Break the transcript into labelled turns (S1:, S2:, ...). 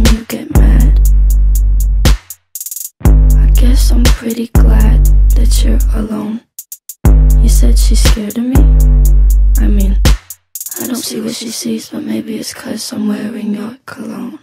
S1: When you get mad. I guess I'm pretty glad that you're alone. You said she's scared of me? I mean, I don't see what she sees, but maybe it's cause I'm wearing your cologne.